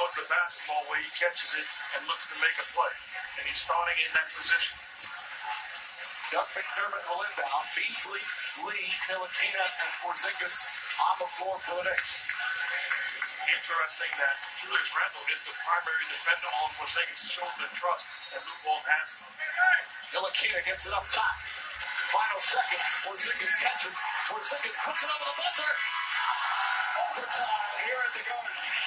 Looks at basketball where he catches it and looks to make a play. And he's starting in that position. Doug McDermott will inbound. Beasley, Lee, Ntilikina, and Porzingis on the floor for the Knicks. Interesting that Julius Randle is the primary defender on Porzingis, showing the trust that Luke Walton has. Ntilikina gets it up top. Final seconds. Porzingis catches. Porzingis puts it over the buzzer. Overtime here at the Garden.